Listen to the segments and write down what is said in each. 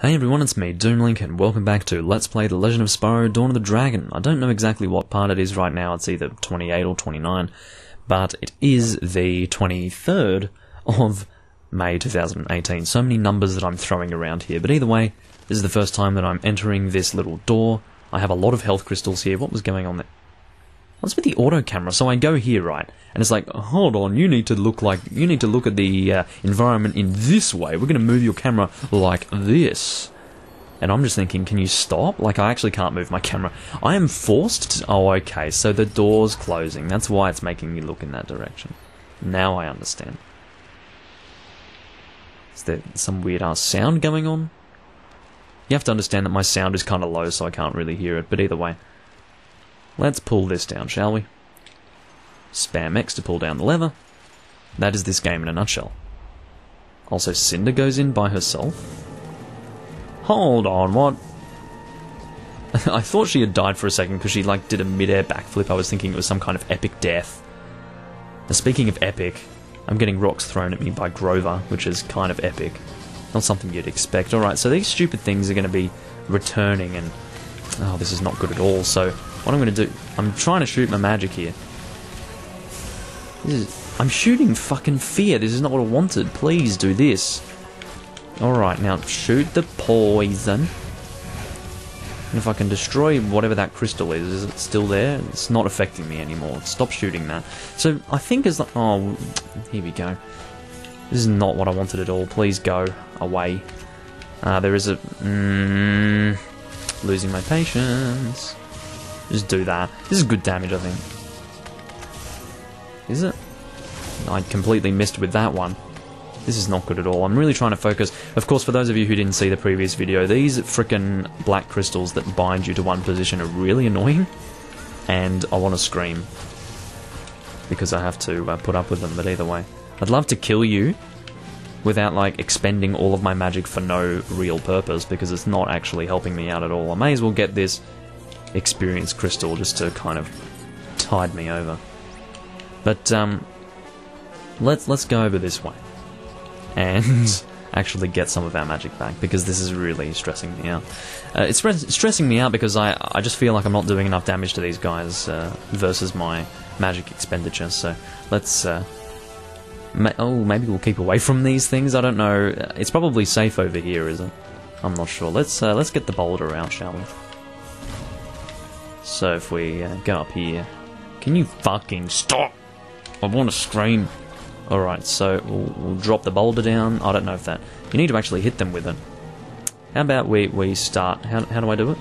Hey everyone, it's me, Doomlink, and welcome back to Let's Play The Legend of Spyro Dawn of the Dragon. I don't know exactly what part it is right now, it's either 28 or 29, but it is the 23rd of May 2018. So many numbers that I'm throwing around here, but either way, this is the first time that I'm entering this little door. I have a lot of health crystals here. What was going on there? What's with the auto camera? So I go here, right, and it's like, hold on, you need to look like you need to look at the uh, environment in this way. We're going to move your camera like this. And I'm just thinking, can you stop? Like, I actually can't move my camera. I am forced to. Oh, okay, so the door's closing. That's why it's making me look in that direction. Now I understand. Is there some weird ass sound going on? You have to understand that my sound is kind of low, so I can't really hear it, but either way. Let's pull this down, shall we? Spam X to pull down the lever. That is this game in a nutshell. Also, Cynder goes in by herself. Hold on, what? I thought she had died for a second because she like did a mid-air backflip. I was thinking it was some kind of epic death. Now, speaking of epic, I'm getting rocks thrown at me by Grover, which is kind of epic. Not something you'd expect. Alright, so these stupid things are going to be returning and... Oh, this is not good at all. So, what I'm going to do... I'm trying to shoot my magic here. Is, I'm shooting fucking fear. This is not what I wanted. Please do this. Alright, now shoot the poison. And if I can destroy whatever that crystal is, is it still there? It's not affecting me anymore. Stop shooting that. So I think as oh, here we go. This is not what I wanted at all. Please go away. Uh, there is a mm, losing my patience. Just do that. This is good damage, I think. Is it? I completely missed with that one. This is not good at all. I'm really trying to focus. Of course, for those of you who didn't see the previous video, these frickin' black crystals that bind you to one position are really annoying. And I want to scream. Because I have to uh, put up with them, but either way. I'd love to kill you without, like, expending all of my magic for no real purpose, because it's not actually helping me out at all. I may as well get this experience crystal just to kind of tide me over. But, um, let's, let's go over this way and actually get some of our magic back because this is really stressing me out. Uh, it's stressing me out because I, I just feel like I'm not doing enough damage to these guys uh, versus my magic expenditure. So let's. Uh, ma- oh, maybe we'll keep away from these things. I don't know. It's probably safe over here, is it? I'm not sure. Let's uh, let's get the boulder out, shall we? So if we uh, go up here, can you fucking stop? I want to scream. Alright, so we'll, we'll, drop the boulder down. I don't know if that... You need to actually hit them with it. How about we, we start... How, how do I do it?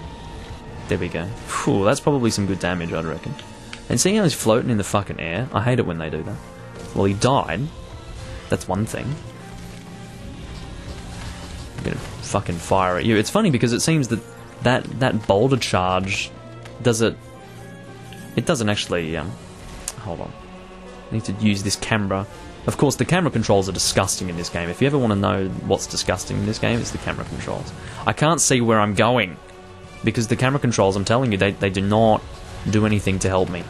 There we go. Whew, that's probably some good damage, I'd reckon. And seeing how he's floating in the fucking air, I hate it when they do that. Well, he died. That's one thing. I'm gonna fucking fire at you. It's funny because it seems that that, that boulder charge does it... It doesn't actually... Um, hold on. I need to use this camera of course, the camera controls are disgusting in this game. If you ever want to know what's disgusting in this game, it's the camera controls. I can't see where I'm going because the camera controls, I'm telling you, they, they do not do anything to help me.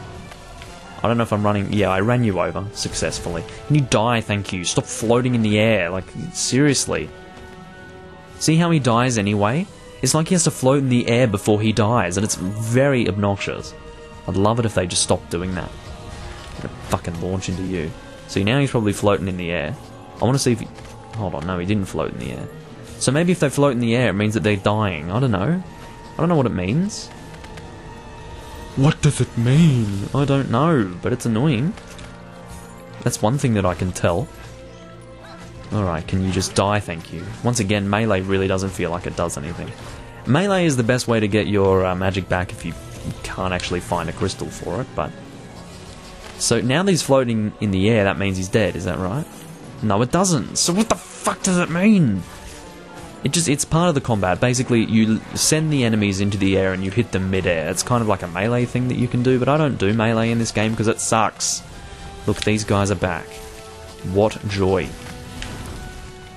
I don't know if I'm running. Yeah, I ran you over successfully. Can you die? Thank you. Stop floating in the air. Like, seriously. See how he dies anyway? It's like he has to float in the air before he dies, and it's very obnoxious. I'd love it if they just stopped doing that. I'm gonna fucking launch into you. See, now he's probably floating in the air. I want to see if he... Hold on, no, he didn't float in the air. So maybe if they float in the air, it means that they're dying. I don't know. I don't know what it means. What does it mean? I don't know, but it's annoying. That's one thing that I can tell. Alright, can you just die, thank you. Once again, Melee really doesn't feel like it does anything. Melee is the best way to get your uh, magic back if you can't actually find a crystal for it, but so now that he's floating in the air, that means he's dead, is that right? No, it doesn't. So what the fuck does it mean? It just it's part of the combat. Basically, you send the enemies into the air and you hit them mid-air. It's kind of like a melee thing that you can do, but I don't do melee in this game because it sucks. Look, these guys are back. What joy.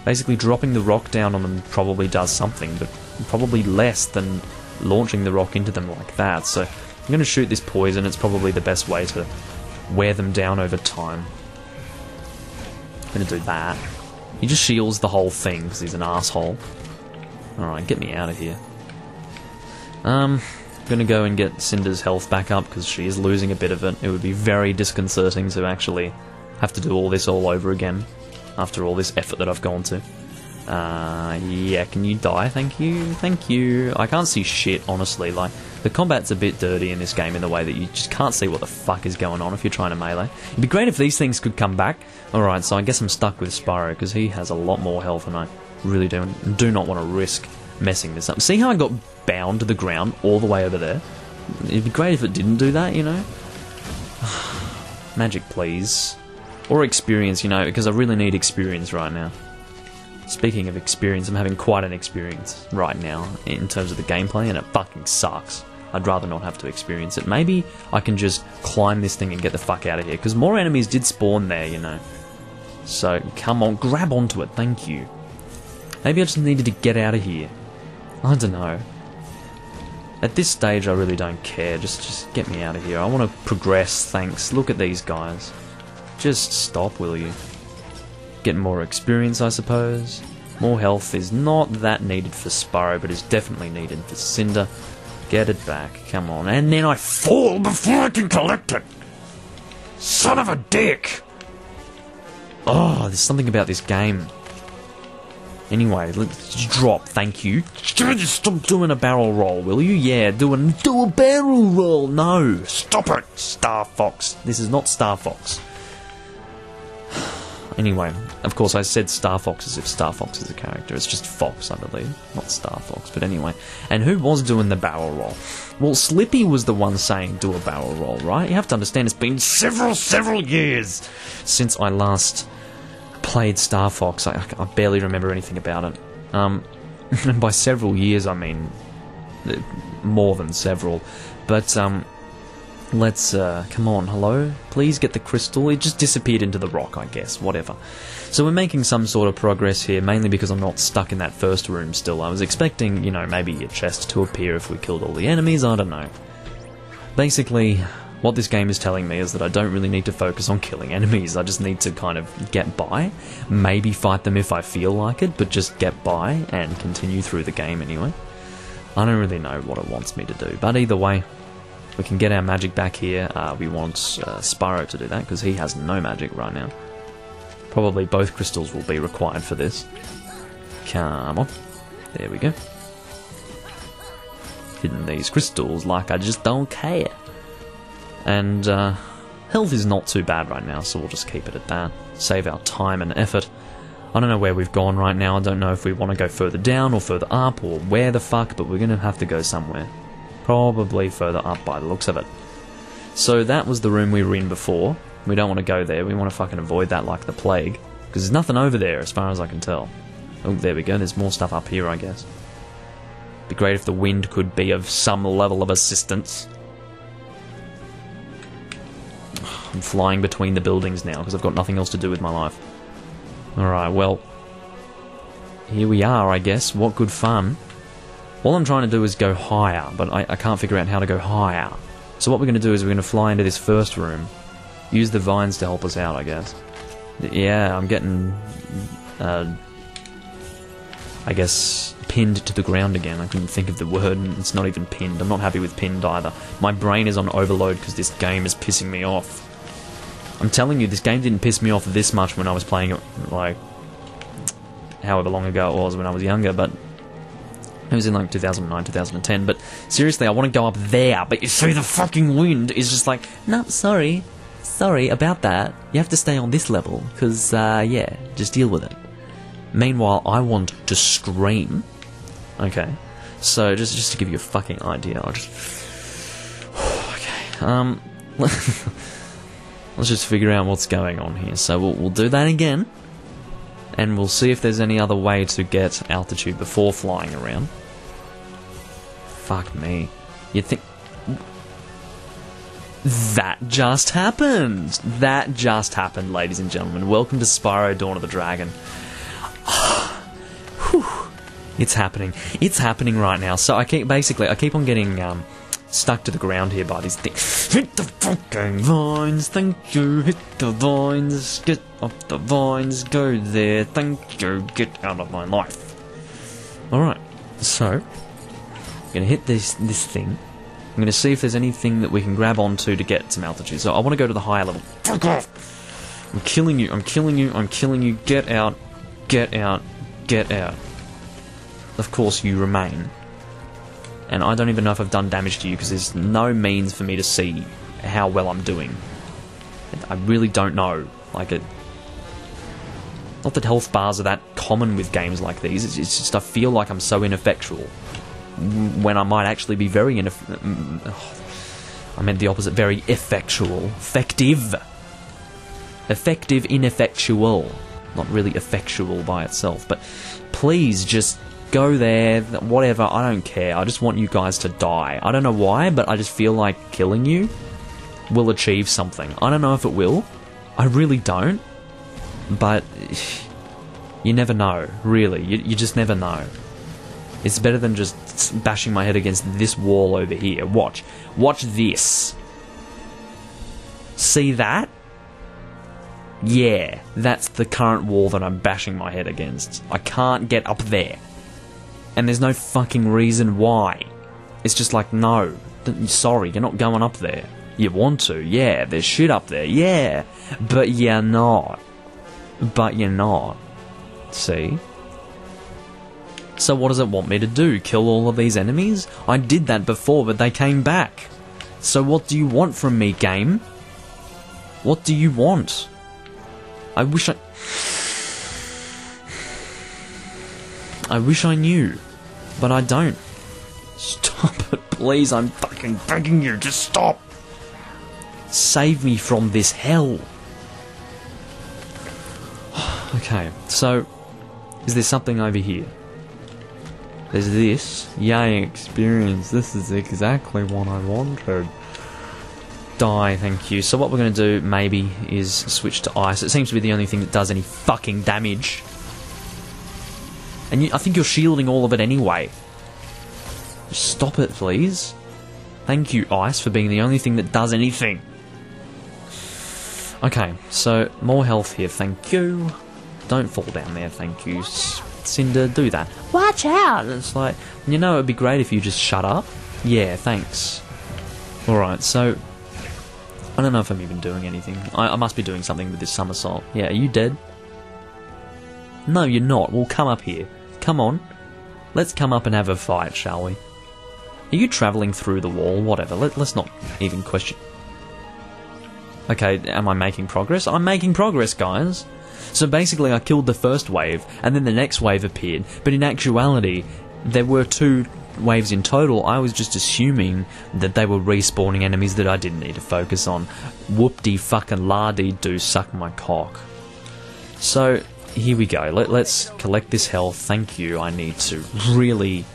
Basically, dropping the rock down on them probably does something, but probably less than launching the rock into them like that. So I'm going to shoot this poison. It's probably the best way to wear them down over time. I'm gonna do that. He just shields the whole thing because he's an asshole. Alright, get me out of here. Um, I'm gonna go and get Cynder's health back up because she is losing a bit of it. It would be very disconcerting to actually have to do all this all over again after all this effort that I've gone to. Uh, yeah, can you die? Thank you, thank you. I can't see shit, honestly. Like, the combat's a bit dirty in this game in the way that you just can't see what the fuck is going on if you're trying to melee. It'd be great if these things could come back. Alright, so I guess I'm stuck with Spyro because he has a lot more health and I really do, do not want to risk messing this up. See how I got bound to the ground all the way over there? It'd be great if it didn't do that, you know? Magic, please. Or experience, you know, because I really need experience right now. Speaking of experience, I'm having quite an experience right now in terms of the gameplay, and it fucking sucks. I'd rather not have to experience it. Maybe I can just climb this thing and get the fuck out of here, because more enemies did spawn there, you know. So, come on, grab onto it, thank you. Maybe I just needed to get out of here. I don't know. At this stage, I really don't care. Just, just get me out of here. I want to progress, thanks. Look at these guys. Just stop, will you? Get more experience, I suppose. More health is not that needed for Spyro, but is definitely needed for Cynder. Get it back, come on. And then I fall before I can collect it! Son of a dick! Oh, there's something about this game. Anyway, let's drop, thank you. Stop doing a barrel roll, will you? Yeah, do a, do a barrel roll! No! Stop it, Star Fox. This is not Star Fox. Anyway, of course, I said Star Fox as if Star Fox is a character. It's just Fox, I believe, not Star Fox. But anyway, and who was doing the barrel roll? Well, Slippy was the one saying do a barrel roll, right? You have to understand it's been several, several years since I last played Star Fox. I, I barely remember anything about it. Um, and by several years, I mean uh, more than several. But um, Let's, uh, come on, hello? Please get the crystal. It just disappeared into the rock, I guess, whatever. So we're making some sort of progress here, mainly because I'm not stuck in that first room still. I was expecting, you know, maybe a chest to appear if we killed all the enemies, I don't know. Basically, what this game is telling me is that I don't really need to focus on killing enemies. I just need to kind of get by, maybe fight them if I feel like it, but just get by and continue through the game anyway. I don't really know what it wants me to do, but either way, we can get our magic back here. Uh, we want uh, Spyro to do that because he has no magic right now. Probably both crystals will be required for this. Come on. There we go. Hidden these crystals like I just don't care. And uh, health is not too bad right now, so we'll just keep it at that. Save our time and effort. I don't know where we've gone right now. I don't know if we want to go further down or further up or where the fuck, but we're going to have to go somewhere. Probably further up by the looks of it. So that was the room we were in before. We don't want to go there. We want to fucking avoid that like the plague. Because there's nothing over there as far as I can tell. Oh, there we go. There's more stuff up here, I guess. It'd be great if the wind could be of some level of assistance. I'm flying between the buildings now because I've got nothing else to do with my life. Alright, well. Here we are, I guess. What good fun. All I'm trying to do is go higher, but I, I can't figure out how to go higher. So what we're going to do is we're going to fly into this first room, use the vines to help us out, I guess. Yeah, I'm getting, uh, I guess, pinned to the ground again. I couldn't think of the word, and it's not even pinned. I'm not happy with pinned either. My brain is on overload because this game is pissing me off. I'm telling you, this game didn't piss me off this much when I was playing it, like, however long ago it was when I was younger, but it was in like 2009, 2010. But seriously, I want to go up there. But you see, the fucking wind is just like, no, sorry. Sorry about that. You have to stay on this level. Because, uh, yeah, just deal with it. Meanwhile, I want to scream. Okay. So, just, just to give you a fucking idea, I'll just. okay. Um. let's just figure out what's going on here. So, we'll, we'll do that again and we'll see if there's any other way to get altitude before flying around. Fuck me. You'd think. That just happened! That just happened, ladies and gentlemen. Welcome to Spyro Dawn of the Dragon. it's happening. It's happening right now. So I keep basically I keep on getting um, stuck to the ground here by these things. Hit the fucking vines, thank you. Hit the vines, get off the vines, go there, thank you. Get out of my life. Alright, So, I'm gonna hit this this thing. I'm gonna see if there's anything that we can grab onto to get some altitude. So I want to go to the higher level. Fuck off! I'm killing you. I'm killing you. I'm killing you. Get out. Get out. Get out. Of course, you remain. And I don't even know if I've done damage to you because there's no means for me to see how well I'm doing. I really don't know. Like it. Not that health bars are that common with games like these. It's just I feel like I'm so ineffectual when I might actually be very I meant the opposite. Very effectual, effective, effective, ineffectual. Not really effectual by itself, but please just go there. Whatever. I don't care. I just want you guys to die. I don't know why, but I just feel like killing you will achieve something. I don't know if it will. I really don't. But you never know, really. You, you just never know. It's better than just bashing my head against this wall over here. Watch. Watch this. See that? Yeah, that's the current wall that I'm bashing my head against. I can't get up there. And there's no fucking reason why. It's just like, no. Sorry, you're not going up there. You want to, yeah, there's shit up there, yeah. But you're not. But you're not. See? So what does it want me to do? Kill all of these enemies? I did that before, but they came back. So what do you want from me, game? What do you want? I wish I... I wish I knew, but I don't. Stop it, please. I'm fucking begging you. Just stop. Save me from this hell. okay, so is there something over here? There's this. Yay, experience. This is exactly what I wanted. Die, thank you. So what we're going to do, maybe, is switch to ice. It seems to be the only thing that does any fucking damage. And you, I think you're shielding all of it anyway. Stop it, please. Thank you, ice, for being the only thing that does anything. Okay, so more health here, thank you. Don't fall down there, thank you. Cynder, do that. Watch out! It's like, you know, it'd be great if you just shut up. Yeah, thanks. Alright, so. I don't know if I'm even doing anything. I, I must be doing something with this somersault. Yeah, are you dead? No, you're not. Well, come up here. Come on. Let's come up and have a fight, shall we? Are you travelling through the wall? Whatever. Let, let's not even question. Okay, am I making progress? I'm making progress, guys. So basically, I killed the first wave, and then the next wave appeared. But in actuality, there were two waves in total. I was just assuming that they were respawning enemies that I didn't need to focus on. Whoop-de fucking lardy do suck my cock. So here we go. Let, us collect this health. Thank you. I need to really,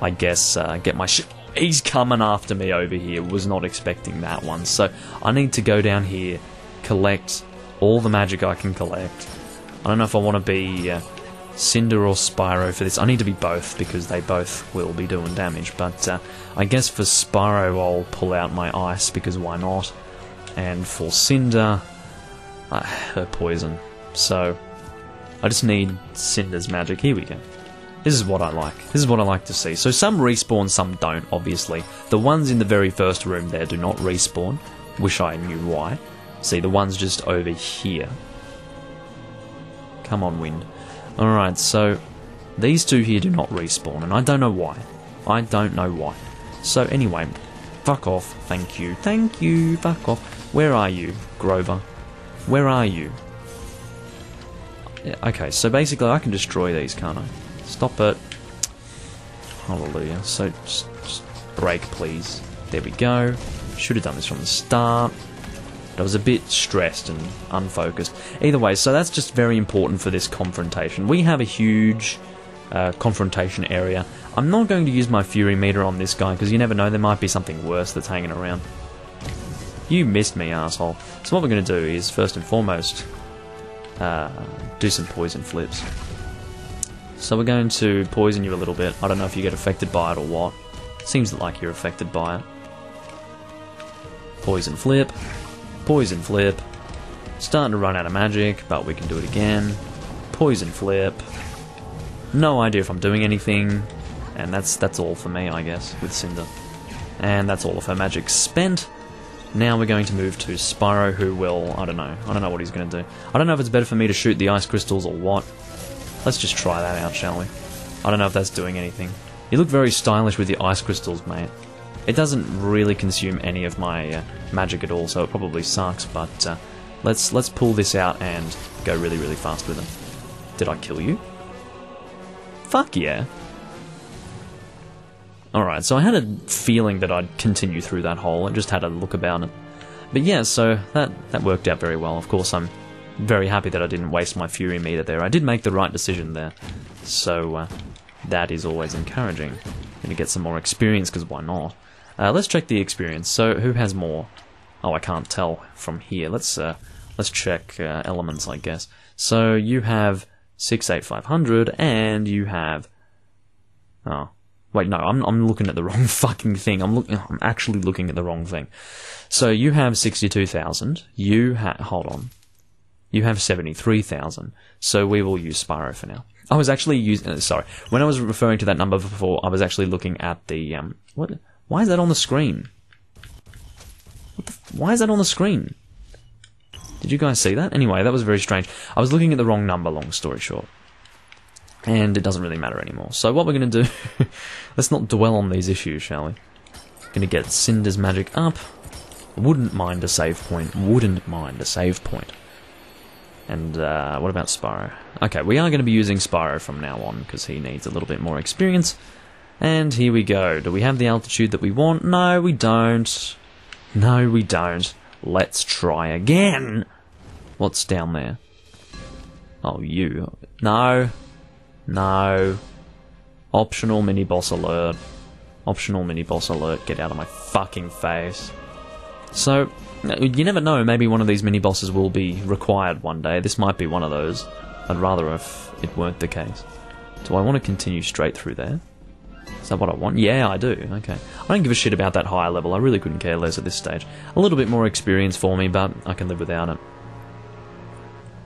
I guess, uh, get my shit. He's coming after me over here. Was not expecting that one. So I need to go down here, collect all the magic I can collect. I don't know if I want to be uh, Cynder or Spyro for this. I need to be both because they both will be doing damage. But uh, I guess for Spyro I'll pull out my ice because why not? And for Cynder, uh, her poison. So I just need Cynder's magic. Here we go. This is what I like. This is what I like to see. So some respawn, some don't, obviously. The ones in the very first room there do not respawn. Wish I knew why. See, the one's just over here. Come on, wind. Alright, so these two here do not respawn, and I don't know why. I don't know why. So anyway, fuck off. Thank you. Thank you. Fuck off. Where are you, Grover? Where are you? Okay, so basically I can destroy these, can't I? Stop it. Hallelujah. So, just, just break, please. There we go. Should have done this from the start. I was a bit stressed and unfocused. Either way, so that's just very important for this confrontation. We have a huge uh, confrontation area. I'm not going to use my Fury meter on this guy because you never know, there might be something worse that's hanging around. You missed me, asshole. So what we're going to do is, first and foremost, uh, do some poison flips. So we're going to poison you a little bit. I don't know if you get affected by it or what. Seems like you're affected by it. Poison flip. Poison flip. Starting to run out of magic, but we can do it again. Poison flip. No idea if I'm doing anything. And that's that's all for me, I guess, with Cynder. And that's all of her magic spent. Now we're going to move to Spyro, who will... I don't know. I don't know what he's going to do. I don't know if it's better for me to shoot the ice crystals or what. Let's just try that out, shall we? I don't know if that's doing anything. You look very stylish with your ice crystals, mate. It doesn't really consume any of my uh, magic at all, so it probably sucks, but uh, let's let's pull this out and go really, really fast with them. Did I kill you? Fuck yeah. Alright, so I had a feeling that I'd continue through that hole. I just had a look about it. But yeah, so that, that worked out very well. Of course, I'm very happy that I didn't waste my Fury meter there. I did make the right decision there. So uh, that is always encouraging. Gonna get some more experience, because why not? Uh, let's check the experience. So, who has more? Oh, I can't tell from here. Let's uh, let's check uh, elements, I guess. So you have six eight five hundred, and you have oh wait no, I'm I'm looking at the wrong fucking thing. I'm looking. I'm actually looking at the wrong thing. So you have sixty two thousand. You hold on. You have seventy three thousand. So we will use Spyro for now. I was actually using. Uh, sorry, when I was referring to that number before, I was actually looking at the um. What? Why is that on the screen? The, why is that on the screen? Did you guys see that? Anyway, that was very strange. I was looking at the wrong number, long story short. And it doesn't really matter anymore. So what we're going to do... let's not dwell on these issues, shall we? Going to get Cynder's magic up. Wouldn't mind a save point. Wouldn't mind a save point. And uh, what about Spyro? Okay, we are going to be using Spyro from now on because he needs a little bit more experience. And here we go. Do we have the altitude that we want? No, we don't. No, we don't. Let's try again. What's down there? Oh, you. No. No. Optional mini boss alert. Optional mini boss alert. Get out of my fucking face. So, you never know. Maybe one of these mini bosses will be required one day. This might be one of those. I'd rather if it weren't the case. Do I want to continue straight through there? Is that what I want? Yeah, I do. Okay. I don't give a shit about that higher level. I really couldn't care less at this stage. A little bit more experience for me, but I can live without it.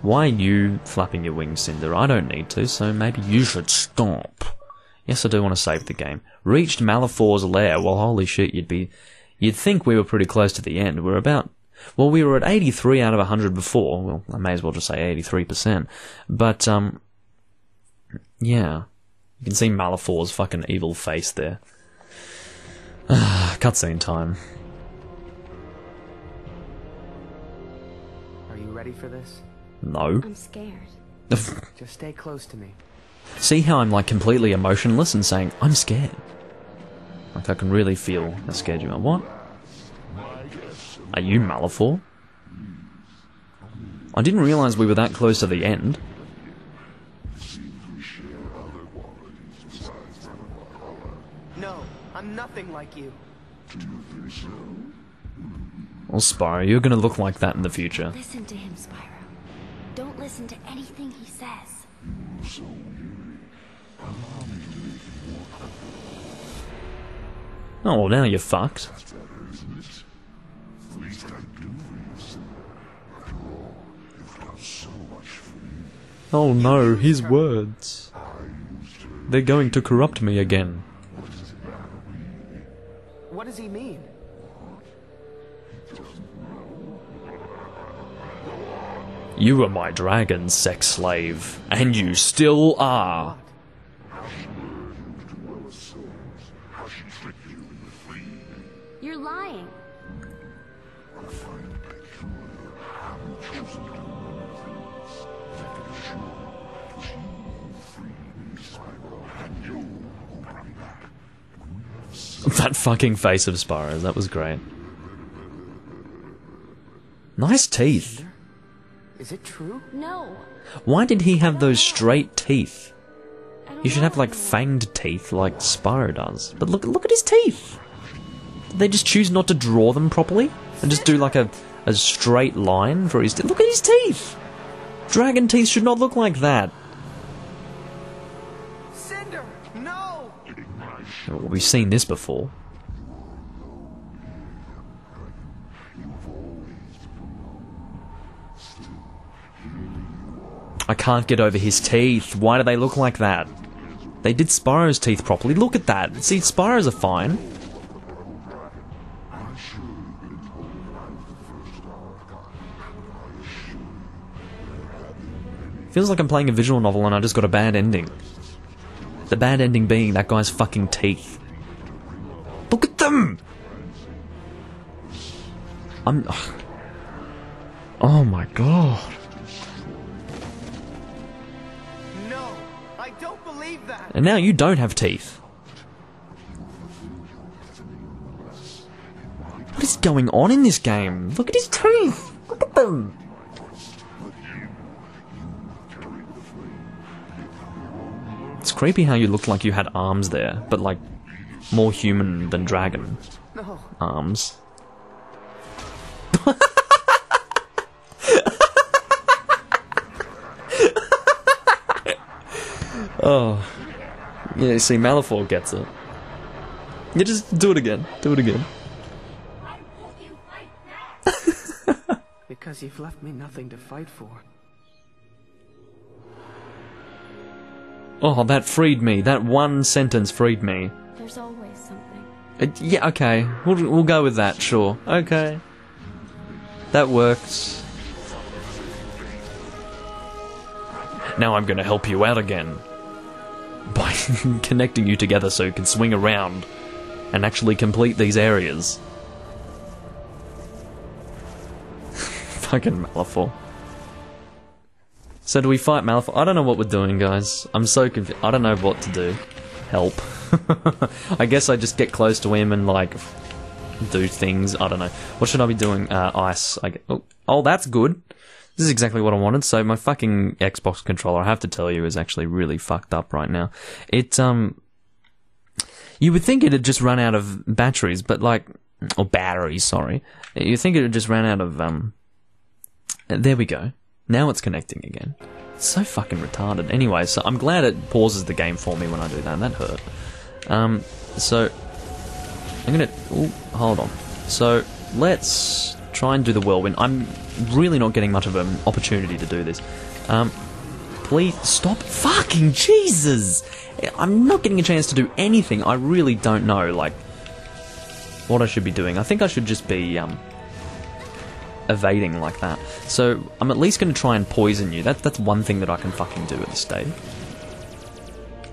Why are you flapping your wings, Cynder? I don't need to, so maybe you should stop. Yes, I do want to save the game. Reached Malefor's lair. Well, holy shit, you'd be... You'd think we were pretty close to the end. We're about... Well, we were at 83 out of 100 before. Well, I may as well just say 83%. But, um... Yeah. You can see Malefor's fucking evil face there. Cutscene time. Are you ready for this? No. I'm scared. Just stay close to me. See how I'm like completely emotionless and saying, I'm scared. Like I can really feel how scared you are. What? Are you Malefor? I didn't realise we were that close to the end. No, I'm nothing like you. Well, Spyro, you're gonna look like that in the future. Listen to him, Spyro. Don't listen to anything he says. Oh, well, now you're fucked. Oh no, his words. They're going to corrupt me again. What does he mean? You were my dragon sex slave, and you still are. That fucking face of Spyro, that was great. Nice teeth. Is it true? No. Why did he have those straight teeth? I You should have like fanged teeth like Spyro does. But look look at his teeth. Did they just choose not to draw them properly? And just do like a, a straight line for his teeth? Look at his teeth! Dragon teeth should not look like that. We've seen this before. I can't get over his teeth. Why do they look like that? They did Spyro's teeth properly. Look at that. See, Spyro's are fine. Feels like I'm playing a visual novel and I just got a bad ending. The bad ending being that guy's fucking teeth. Look at them! I'm. Oh my god. No, I don't believe that. And now you don't have teeth. What is going on in this game? Look at his teeth! Look at them! Creepy how you looked like you had arms there, but like more human than dragon arms. oh. Yeah, see, Malefor gets it. You just do it again. Do it again. because you've left me nothing to fight for. Oh, that freed me. That one sentence freed me. There's always something. Uh, yeah, okay. We'll, we'll go with that, sure. Okay. That works. Now I'm gonna help you out again. By connecting you together so you can swing around and actually complete these areas. Fucking Malefor. So do we fight Malefor? I don't know what we're doing, guys. I'm so confused. I don't know what to do. Help. I guess I just get close to him and like do things. I don't know. What should I be doing? Uh, ice. I get, oh, oh, that's good. This is exactly what I wanted. So my fucking Xbox controller, I have to tell you, is actually really fucked up right now. It um, you would think it had just run out of batteries, but like, or batteries. Sorry, you think it'd just run out of um. There we go. Now it's connecting again. It's so fucking retarded. Anyway, so I'm glad it pauses the game for me when I do that. That hurt. Um, so I'm gonna. Ooh, hold on. So let's try and do the whirlwind. I'm really not getting much of an opportunity to do this. Um, please stop. Fucking Jesus! I'm not getting a chance to do anything. I really don't know, like, what I should be doing. I think I should just be, um, evading like that. So I'm at least going to try and poison you. That, that's one thing that I can fucking do at this stage.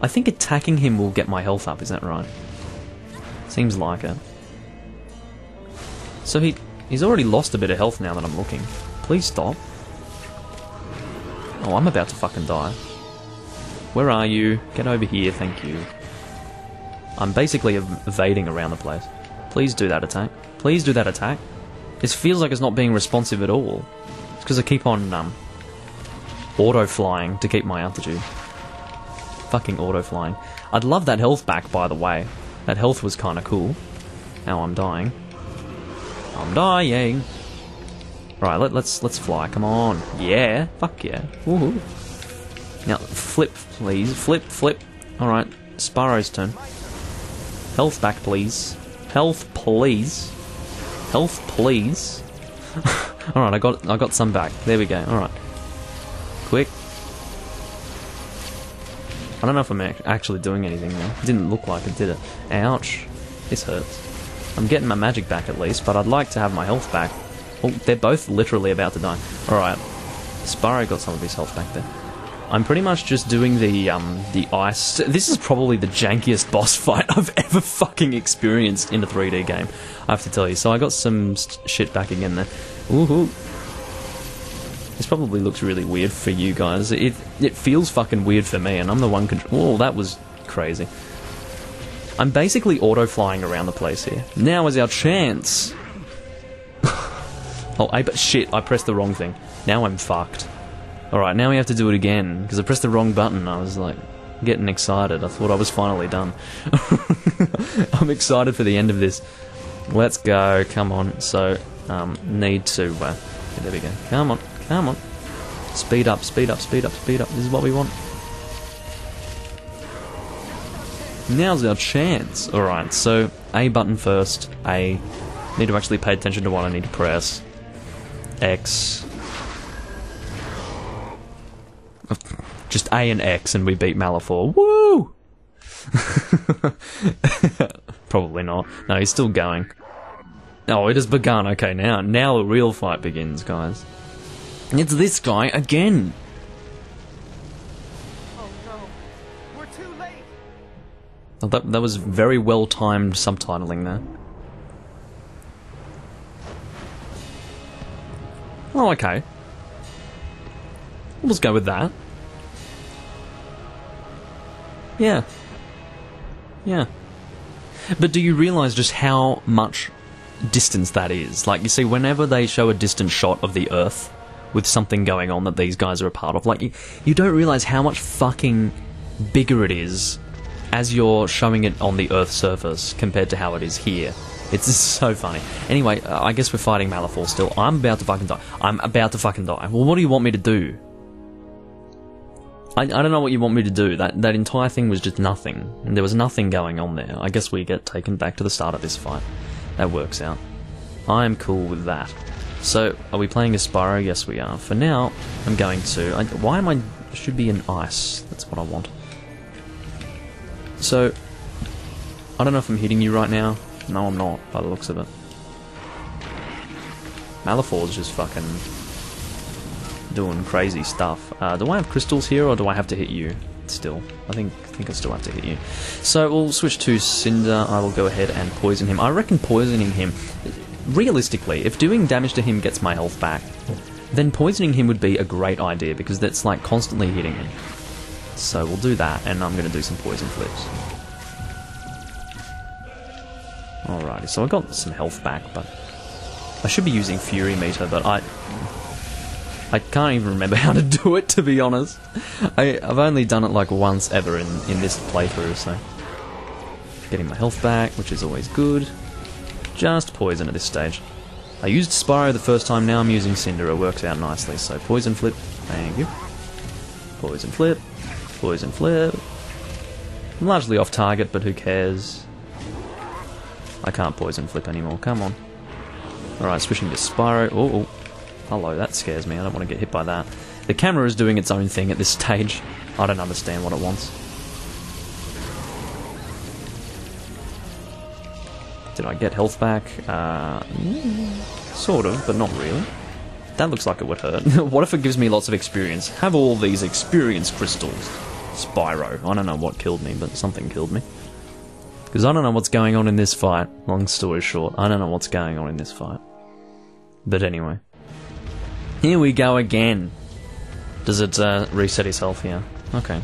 I think attacking him will get my health up, is that right? Seems like it. So he he's already lost a bit of health now that I'm looking. Please stop. Oh, I'm about to fucking die. Where are you? Get over here, thank you. I'm basically ev- evading around the place. Please do that attack. Please do that attack. This feels like it's not being responsive at all. It's because I keep on um, auto flying to keep my altitude. Fucking auto flying. I'd love that health back, by the way. That health was kind of cool. Now I'm dying. I'm dying. Right, let, let's let's fly. Come on. Yeah. Fuck yeah. Woohoo. Now flip, please. Flip, flip. All right. Spyro's turn. Health back, please. Health, please. Health, please. All right, I got I got some back. There we go. All right. Quick. I don't know if I'm actually doing anything there. It didn't look like it, did it? Ouch. This hurts. I'm getting my magic back at least, but I'd like to have my health back. Oh, they're both literally about to die. Alright. Spyro got some of his health back there. I'm pretty much just doing the um the ice. This is probably the jankiest boss fight I've ever fucking experienced in a 3D game. I have to tell you. So I got some shit back again there. Woohoo! This probably looks really weird for you guys. It it feels fucking weird for me, and I'm the one. Control- oh, that was crazy. I'm basically auto flying around the place here. Now is our chance. oh, I but shit! I pressed the wrong thing. Now I'm fucked. All right, now we have to do it again because I pressed the wrong button. I was like getting excited. I thought I was finally done. I'm excited for the end of this. Let's go. Come on. So, um, need to. Uh, there we go. Come on. Come on. Speed up, speed up, speed up, speed up. This is what we want. Now's our chance. Alright, so A button first. A. Need to actually pay attention to what I need to press. X. Just A and X and we beat Malefor. Woo! Probably not. No, he's still going. Oh, it has begun. Okay, now now the real fight begins, guys. It's this guy again. Oh no. We're too late. That, that was very well timed subtitling there. Oh, okay. Let's go with that. Yeah. Yeah. But do you realise just how much distance that is? Like, you see, whenever they show a distant shot of the Earth with something going on that these guys are a part of, like, you, you don't realise how much fucking bigger it is as you're showing it on the Earth's surface compared to how it is here. It's so funny. Anyway, uh, I guess we're fighting Malefor still. I'm about to fucking die. I'm about to fucking die. Well, what do you want me to do? I, I don't know what you want me to do. That that entire thing was just nothing. There was nothing going on there. I guess we get taken back to the start of this fight. That works out. I am cool with that. So, are we playing as Spyro? Yes, we are. For now, I'm going to. I, why am I. Should be in ice. That's what I want. So, I don't know if I'm hitting you right now. No, I'm not, by the looks of it. Malefor's just fucking doing crazy stuff. Uh, do I have crystals here, or do I have to hit you still? I think I think I still have to hit you. So we'll switch to Cynder. I will go ahead and poison him. I reckon poisoning him, realistically, if doing damage to him gets my health back, then poisoning him would be a great idea because that's like constantly hitting him. So we'll do that, and I'm going to do some poison flips. Alrighty, so I got some health back, but I should be using Fury Meter, but I I can't even remember how to do it to be honest. I, I've only done it like once ever in, in this playthrough, so getting my health back, which is always good. Just poison at this stage. I used Spyro the first time, now I'm using Cynder, it works out nicely. So poison flip, thank you. Poison flip, poison flip. I'm largely off target, but who cares? I can't poison flip anymore, come on. Alright, switching to Spyro. Oh, oh, hello, that scares me. I don't want to get hit by that. The camera is doing its own thing at this stage. I don't understand what it wants. Did I get health back? Uh, sort of, but not really. That looks like it would hurt. what if it gives me lots of experience? Have all these experience crystals. Spyro. I don't know what killed me, but something killed me. Because I don't know what's going on in this fight. Long story short, I don't know what's going on in this fight. But anyway. Here we go again. Does it uh, reset itself here? Okay.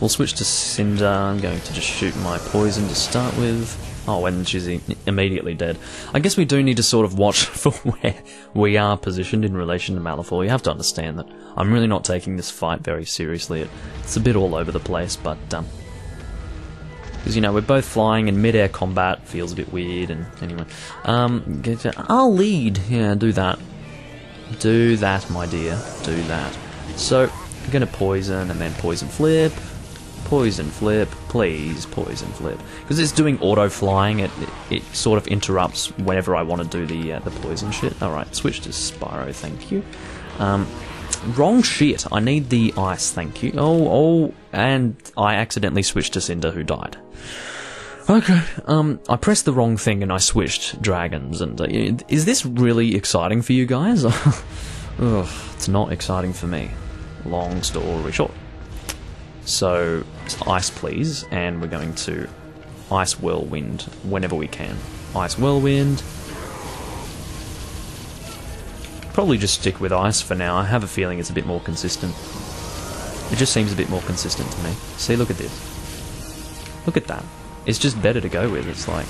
We'll switch to Cynder. I'm going to just shoot my poison to start with. Oh, and she's immediately dead. I guess we do need to sort of watch for where we are positioned in relation to Malefor. You have to understand that I'm really not taking this fight very seriously. It's a bit all over the place, but um, because you know we're both flying and mid-air combat feels a bit weird. And anyway, um, I'll lead. Yeah, do that. Do that, my dear. Do that. So I'm gonna poison and then poison flip, poison flip, please poison flip. Because it's doing auto flying. It, it it sort of interrupts whenever I want to do the uh, the poison shit. All right, switch to Spyro. Thank you. Um, wrong shit. I need the ice. Thank you. Oh oh, and I accidentally switched to Cynder, who died. Okay. Um, I pressed the wrong thing and I switched dragons. And uh, is this really exciting for you guys? Ugh, it's not exciting for me. Long story short. So, ice, please, and we're going to ice whirlwind whenever we can. Ice whirlwind. Probably just stick with ice for now. I have a feeling it's a bit more consistent. It just seems a bit more consistent to me. See, look at this. Look at that. It's just better to go with. It's like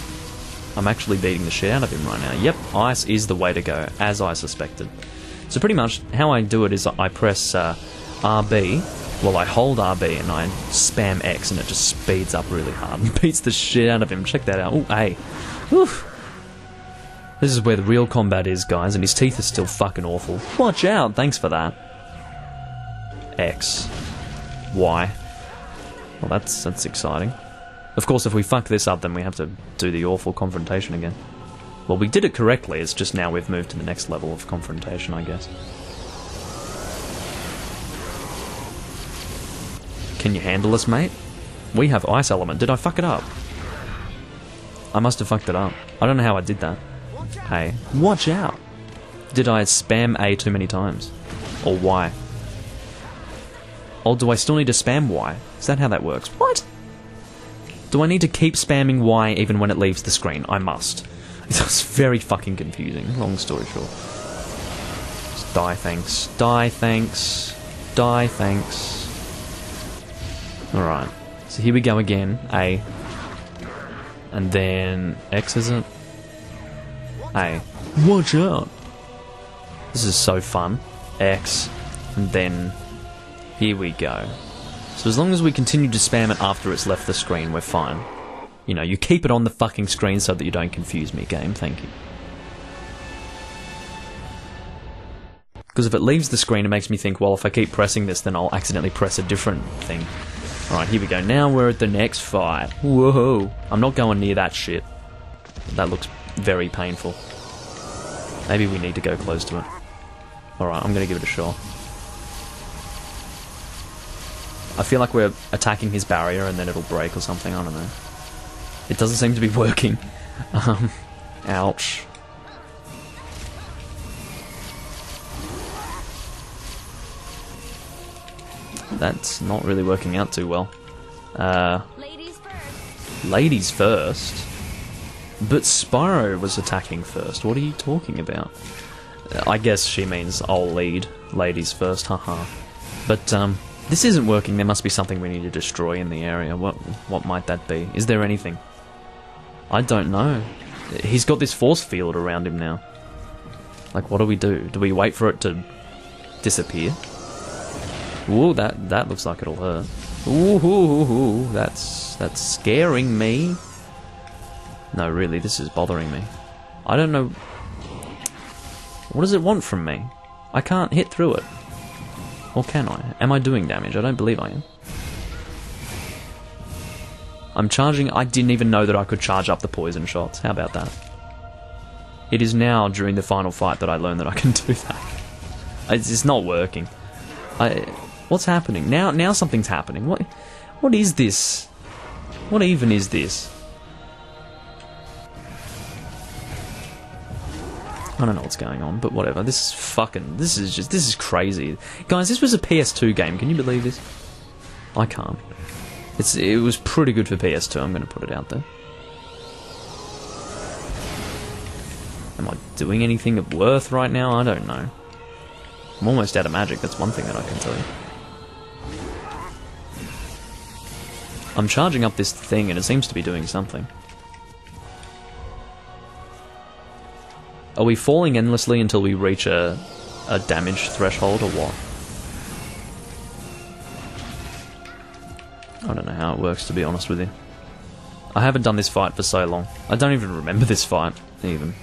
I'm actually beating the shit out of him right now. Yep, ice is the way to go, as I suspected. So pretty much how I do it is I press uh, RB, well I hold RB and I spam X and it just speeds up really hard and beats the shit out of him. Check that out. Oh, A. Oof. This is where the real combat is, guys, and his teeth are still fucking awful. Watch out, thanks for that. X. Y. Well, that's that's exciting. Of course, if we fuck this up, then we have to do the awful confrontation again. Well, we did it correctly, it's just now we've moved to the next level of confrontation, I guess. Can you handle us, mate? We have ice element. Did I fuck it up? I must have fucked it up. I don't know how I did that. Hey, watch out! Did I spam A too many times? Or Y? Or do I still need to spam Y? Is that how that works? What? Do I need to keep spamming Y even when it leaves the screen? I must. It's very fucking confusing, long story short. Just die thanks. Die thanks. Die thanks. Alright. So here we go again. A. And then X, is it? A. Watch out! This is so fun. X. And then here we go. So as long as we continue to spam it after it's left the screen, we're fine. You know, you keep it on the fucking screen so that you don't confuse me, game. Thank you. Because if it leaves the screen, it makes me think, well, if I keep pressing this, then I'll accidentally press a different thing. Alright, here we go. Now we're at the next fight. Whoa. I'm not going near that shit. That looks very painful. Maybe we need to go close to it. Alright, I'm gonna give it a shot. I feel like we're attacking his barrier and then it'll break or something, I don't know. It doesn't seem to be working. Um, ouch. That's not really working out too well. Uh, Ladies first. ladies first? But Spyro was attacking first. What are you talking about? I guess she means I'll lead. Ladies first, haha. But, um, this isn't working. There must be something we need to destroy in the area. What, what might that be? Is there anything? I don't know. He's got this force field around him now. Like, what do we do? Do we wait for it to disappear? Ooh, that that looks like it'll hurt. Ooh, ooh, ooh, ooh, that's that's scaring me. No, really, this is bothering me. I don't know. What does it want from me? I can't hit through it. Or can I? Am I doing damage? I don't believe I am. I'm charging. I didn't even know that I could charge up the poison shots. How about that? It is now during the final fight that I learn that I can do that. It's not working. I, what's happening now? Now something's happening. What? What is this? What even is this? I don't know what's going on, but whatever. This is fucking. This is just. This is crazy, guys. This was a PS2 game. Can you believe this? I can't. It's. It was pretty good for PS2. I'm going to put it out there. Am I doing anything of worth right now? I don't know. I'm almost out of magic. That's one thing that I can tell you. I'm charging up this thing, and it seems to be doing something. Are we falling endlessly until we reach a, a damage threshold or what? I don't know how it works to be honest with you. I haven't done this fight for so long. I don't even remember this fight, even.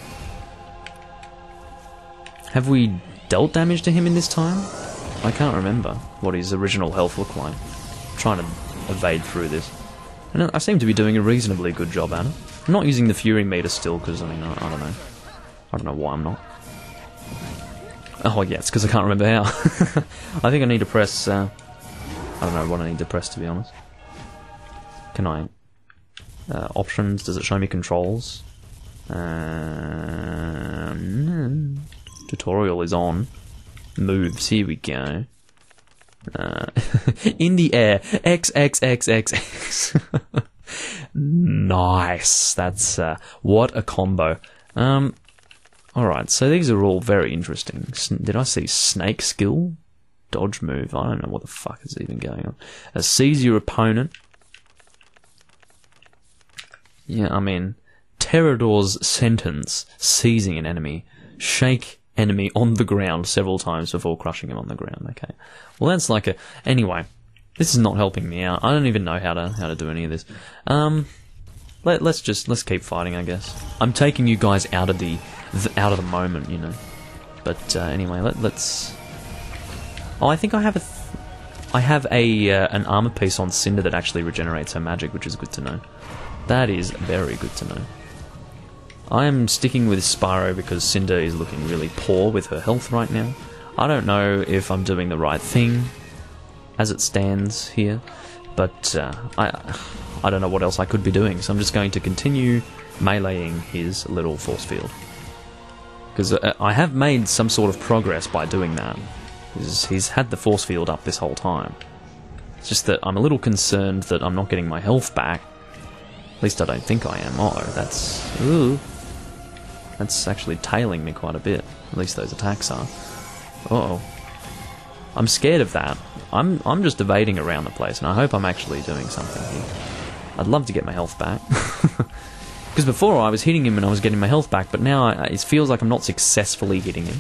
Have we dealt damage to him in this time? I can't remember what his original health looked like. I'm trying to evade through this. And I seem to be doing a reasonably good job at it. I'm not using the Fury meter still because, I mean, I, I don't know. I don't know why I'm not. Oh, yeah, it's because I can't remember how. I think I need to press. Uh, I don't know what I need to press to be honest. Can I. Uh, options, does it show me controls? No. Tutorial is on. Moves, here we go. Uh, in the air, X, X, X, X, X. nice. That's, uh, what a combo. Um, Alright, so these are all very interesting. Did I see snake skill? Dodge move. I don't know what the fuck is even going on. Uh, seize your opponent. Yeah, I mean, Terrador's sentence, seizing an enemy. Shake enemy on the ground several times before crushing him on the ground. Okay. Well, that's like a. Anyway, this is not helping me out. I don't even know how to how to do any of this. Um, let, let's just let's keep fighting. I guess I'm taking you guys out of the out of the moment, you know. But uh, anyway, let, let's. Oh, I think I have a. I have a uh, an armor piece on Cynder that actually regenerates her magic, which is good to know. That is very good to know. I am sticking with Spyro because Cynder is looking really poor with her health right now. I don't know if I'm doing the right thing as it stands here, But uh, I, I don't know what else I could be doing, so I'm just going to continue meleeing his little force field. Because uh, I have made some sort of progress by doing that. He's, he's had the force field up this whole time. It's just that I'm a little concerned that I'm not getting my health back. At least I don't think I am. Oh, that's... Ooh. That's actually tailing me quite a bit. At least those attacks are. Uh oh I'm scared of that. I'm I'm just evading around the place, and I hope I'm actually doing something here. I'd love to get my health back. Because before I was hitting him and I was getting my health back, but now I, it feels like I'm not successfully hitting him.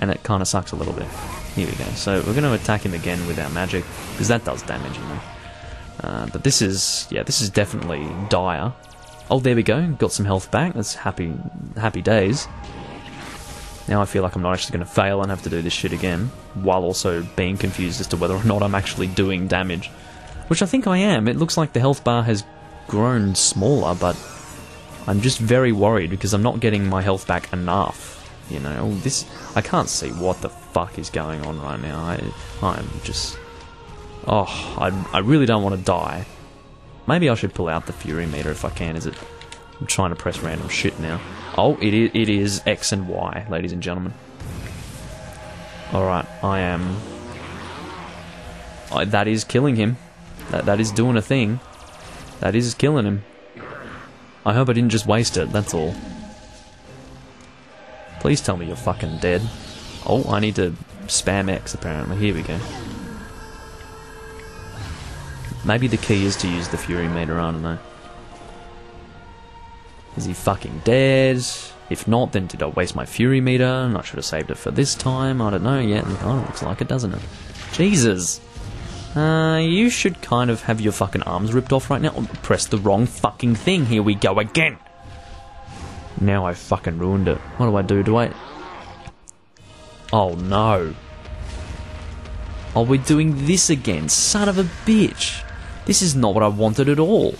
And it kind of sucks a little bit. Here we go. So we're going to attack him again with our magic, because that does damage, you know. Uh, but this is, yeah, this is definitely dire. Oh, there we go. Got some health back. That's happy, happy days. Now I feel like I'm not actually going to fail and have to do this shit again, while also being confused as to whether or not I'm actually doing damage. Which I think I am. It looks like the health bar has grown smaller, but I'm just very worried because I'm not getting my health back enough. You know, oh, this I can't see what the fuck is going on right now. I I'm just oh, I I really don't want to die. Maybe I should pull out the fury meter if I can. Is it? I'm trying to press random shit now. Oh, it is, it is X and Y, ladies and gentlemen. Alright, I am... I, that is killing him. That, that is doing a thing. That is killing him. I hope I didn't just waste it, that's all. Please tell me you're fucking dead. Oh, I need to spam X apparently. Here we go. Maybe the key is to use the Fury meter, I don't know. Is he fucking dead? If not, then did I waste my Fury meter? And I should have saved it for this time. I don't know yet. Oh, it looks like it, doesn't it? Jesus. Uh, you should kind of have your fucking arms ripped off right now. Press the wrong fucking thing. Here we go again. Now I fucking ruined it. What do I do? Do I... Oh, no. Oh, we're doing this again. Son of a bitch. This is not what I wanted at all.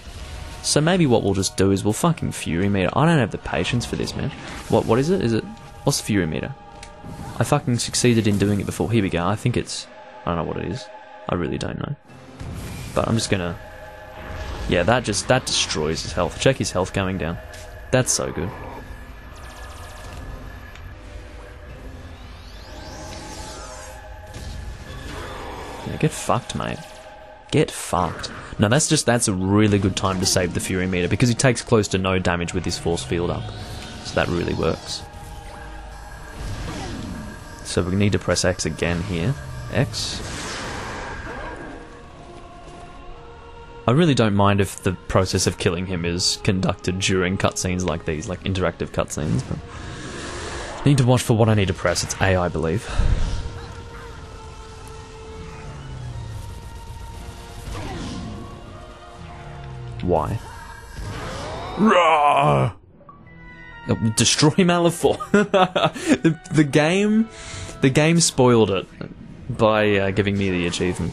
So maybe what we'll just do is we'll fucking Fury meter. I don't have the patience for this, man. What what is it? Is it what's Fury meter? I fucking succeeded in doing it before. Here we go. I think it's I don't know what it is. I really don't know. But I'm just gonna Yeah, that just that destroys his health. Check his health going down. That's so good. Yeah, get fucked, mate. Get fucked. Now that's just that's a really good time to save the Fury meter because he takes close to no damage with his force field up. So that really works. So we need to press X again here. X. I really don't mind if the process of killing him is conducted during cutscenes like these, like interactive cutscenes, but I need to watch for what I need to press. It's A, I believe. Why? Rawr! Destroy Malefor. the, the game, the game spoiled it by uh, giving me the achievement.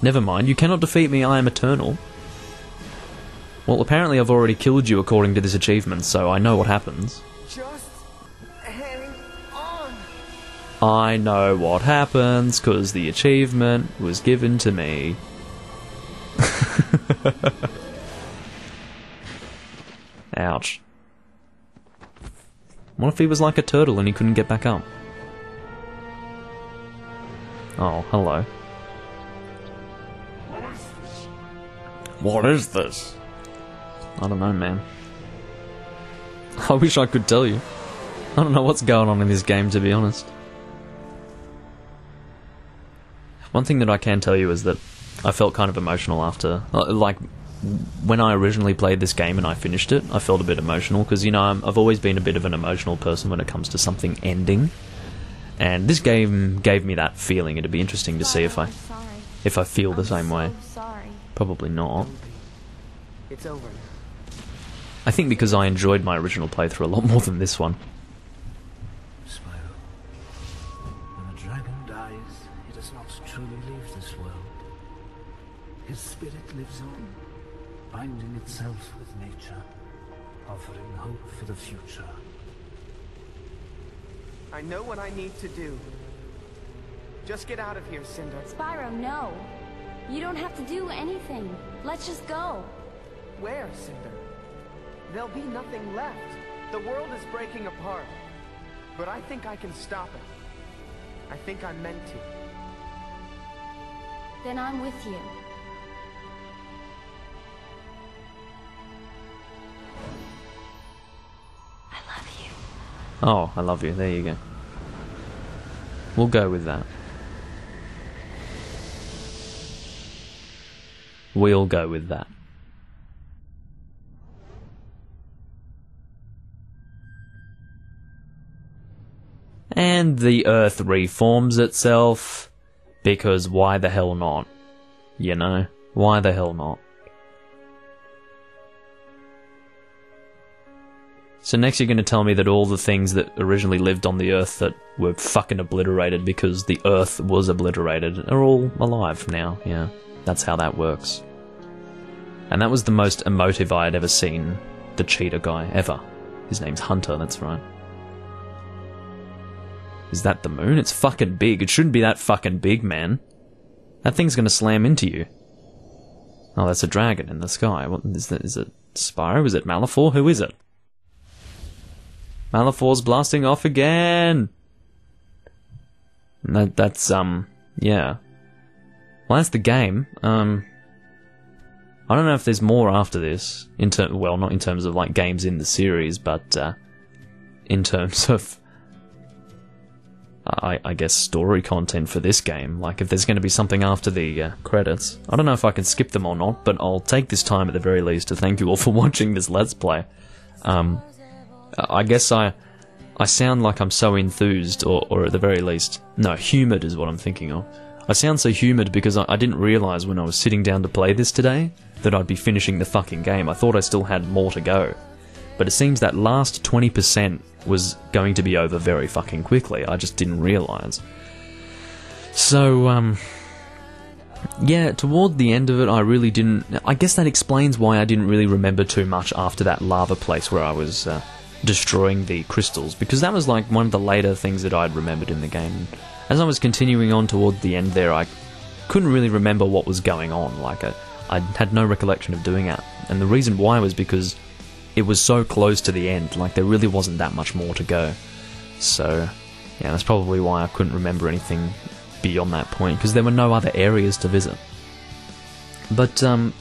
Never mind, you cannot defeat me. I am eternal. Well, apparently I've already killed you according to this achievement, so I know what happens. Just hang on. I know what happens because the achievement was given to me. Ouch. What if he was like a turtle and he couldn't get back up? Oh, hello. What is this? I don't know, man. I wish I could tell you. I don't know what's going on in this game, to be honest. One thing that I can tell you is that I felt kind of emotional after, uh, like, when I originally played this game and I finished it, I felt a bit emotional because you know i have always been a bit of an emotional person when it comes to something ending, and this game gave me that feeling. It'd be interesting to see if I if I feel the same way. Probably not. It's over. I think because I enjoyed my original playthrough a lot more than this one. Spyro. When a dragon dies, he does not truly leave this world. His spirit lives on, binding itself with nature, offering hope for the future. I know what I need to do. Just get out of here, Cynder. Spyro, no. You don't have to do anything. Let's just go. Where, Cynder? There'll be nothing left. The world is breaking apart. But I think I can stop it. I think I'm meant to. Then I'm with you. I love you. Oh, I love you. There you go. We'll go with that. We'll go with that. And the Earth reforms itself. Because why the hell not? You know? Why the hell not? So next you're going to tell me that all the things that originally lived on the Earth that were fucking obliterated because the Earth was obliterated are all alive now. Yeah, that's how that works. And that was the most emotive I had ever seen the cheetah guy ever. His name's Hunter, that's right. Is that the moon? It's fucking big. It shouldn't be that fucking big, man. That thing's gonna slam into you. Oh, that's a dragon in the sky. What is that? Is it Spyro? Is it Malefor? Who is it? Malefor's blasting off again. That, that's um, yeah. Well, that's the game. Um, I don't know if there's more after this. In ter- well, not in terms of like games in the series, but uh, in terms of I, I guess story content for this game. Like if there's going to be something after the uh, credits, I don't know if I can skip them or not, but I'll take this time at the very least to thank you all for watching this let's play. Um, I guess I I sound like I'm so enthused, or, or at the very least, no, humoured is what I'm thinking of. I sound so humoured because I, I didn't realise when I was sitting down to play this today that I'd be finishing the fucking game. I thought I still had more to go. But it seems that last 20% was going to be over very fucking quickly. I just didn't realise. So, um. Yeah, toward the end of it, I really didn't. I guess that explains why I didn't really remember too much after that lava place where I was uh, destroying the crystals, because that was like one of the later things that I'd remembered in the game. As I was continuing on toward the end there, I couldn't really remember what was going on. Like, I, I had no recollection of doing that. And the reason why was because it was so close to the end, like there really wasn't that much more to go. So, yeah, that's probably why I couldn't remember anything beyond that point, because there were no other areas to visit. But, um,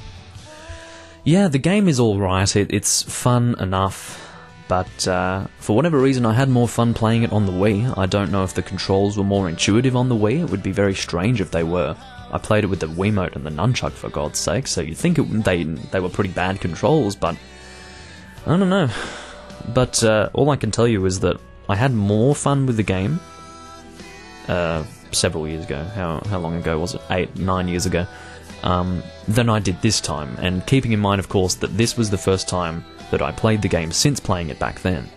yeah, the game is alright, it, it's fun enough, but uh, for whatever reason, I had more fun playing it on the Wii. I don't know if the controls were more intuitive on the Wii, it would be very strange if they were. I played it with the Wiimote and the Nunchuck, for God's sake, so you'd think it, they, they were pretty bad controls, but I don't know. But uh, all I can tell you is that I had more fun with the game uh, several years ago. How how long ago was it? Eight, nine years ago. Um, than I did this time. And keeping in mind, of course, that this was the first time that I played the game since playing it back then.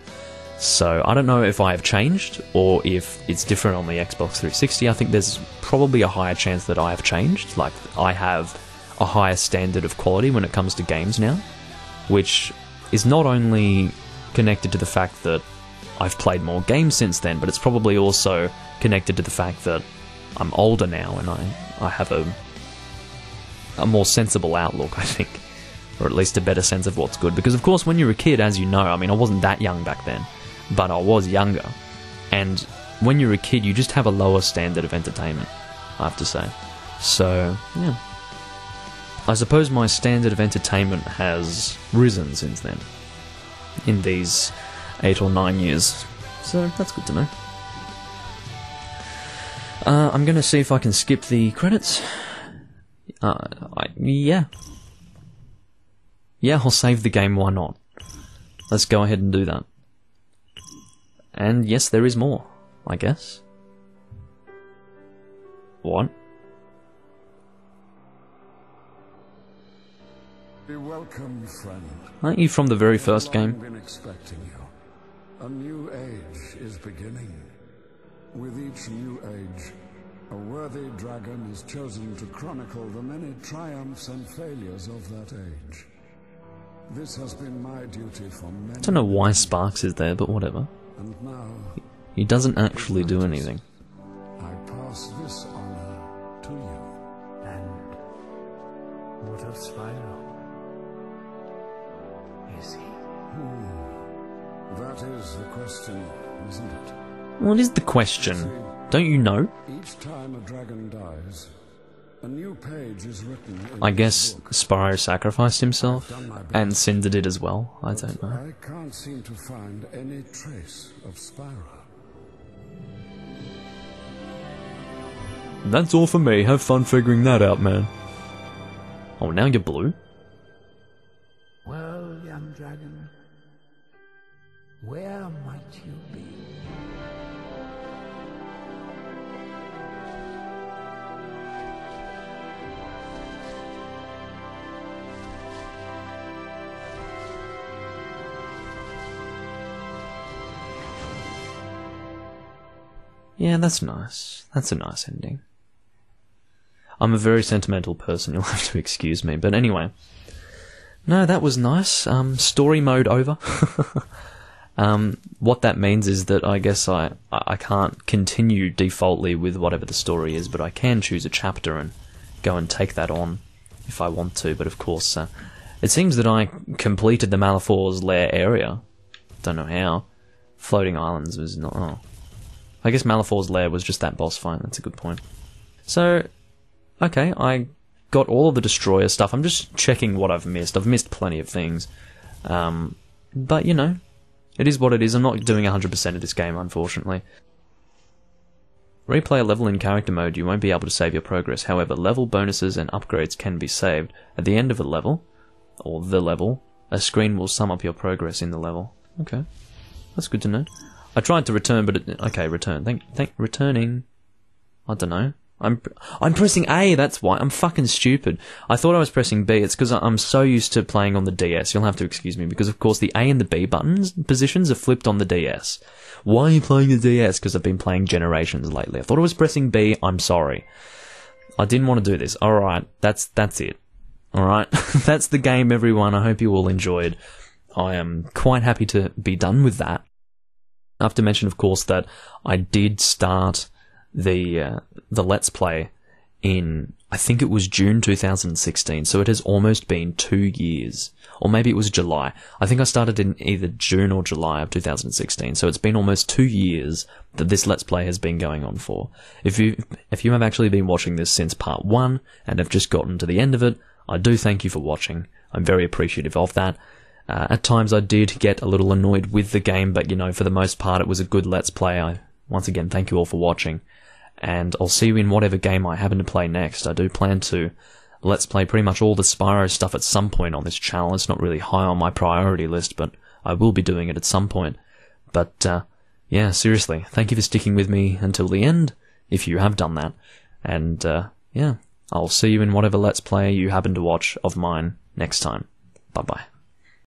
So I don't know if I have changed or if it's different on the Xbox 360. I think there's probably a higher chance that I have changed. Like I have a higher standard of quality when it comes to games now, which is not only connected to the fact that I've played more games since then, but it's probably also connected to the fact that I'm older now and I, I have a a more sensible outlook, I think. Or at least a better sense of what's good. Because of course when you're a kid, as you know, I mean I wasn't that young back then, but I was younger. And when you're a kid you just have a lower standard of entertainment, I have to say. So, yeah. I suppose my standard of entertainment has risen since then. In these eight or nine years. So that's good to know. Uh, I'm gonna see if I can skip the credits. Uh, I, yeah. Yeah, I'll save the game, why not? Let's go ahead and do that. And yes, there is more, I guess. What? Be welcome, friend. Aren't you from the very first game? been expecting you. A new age is beginning. With each new age, a worthy dragon is chosen to chronicle the many triumphs and failures of that age. This has been my duty for many. I don't know why Sparx is there, but whatever. And now He doesn't actually do anything. I pass this honor to you. And What of Spyro? Is he? Hmm. That is the question, isn't it? What is the question? Don't you know? Each time a dragon dies, I guess book. Spyro sacrificed himself, and Cynder did as well. I don't know. I can't seem to find any trace of Spyro. That's all for me. Have fun figuring that out, man. Oh, now you're blue? Well, young dragon, where might Yeah, that's nice. That's a nice ending. I'm a very sentimental person, you'll have to excuse me. But anyway. No, that was nice. Um, story mode over. um, what that means is that I guess I, I can't continue defaultly with whatever the story is, but I can choose a chapter and go and take that on if I want to. But of course, uh, it seems that I completed the Malefor's lair area. Don't know how. Floating Islands was not. Oh. I guess Malefor's lair was just that boss fight. That's a good point. So, okay, I got all of the destroyer stuff. I'm just checking what I've missed. I've missed plenty of things. Um, but, you know, it is what it is. I'm not doing 100% of this game, unfortunately. Replay a level in character mode, you won't be able to save your progress. However, level bonuses and upgrades can be saved. At the end of a level, or the level, a screen will sum up your progress in the level. Okay. That's good to know. I tried to return, but it, okay, return. Thank, thank, returning. I don't know. I'm, I'm pressing A. That's why I'm fucking stupid. I thought I was pressing B. It's because I'm so used to playing on the DS. You'll have to excuse me because, of course, the A and the B buttons positions are flipped on the DS. Why are you playing the DS? Because I've been playing Generations lately. I thought I was pressing B. I'm sorry. I didn't want to do this. All right, that's that's it. All right, that's the game, everyone. I hope you all enjoyed. I am quite happy to be done with that. I have to mention, of course, that I did start the uh, the Let's Play in I think it was June 2016, so it has almost been two years, or maybe it was July. I think I started in either June or July of 2016, so it's been almost two years that this Let's Play has been going on for. If you if you have actually been watching this since part one and have just gotten to the end of it, I do thank you for watching. I'm very appreciative of that. Uh, at times I did get a little annoyed with the game, but you know, for the most part, it was a good Let's Play. I once again thank you all for watching, and I'll see you in whatever game I happen to play next. I do plan to Let's Play pretty much all the Spyro stuff at some point on this channel. It's not really high on my priority list, but I will be doing it at some point. But uh, yeah, seriously, thank you for sticking with me until the end, if you have done that. And uh, yeah, I'll see you in whatever Let's Play you happen to watch of mine next time. Bye bye.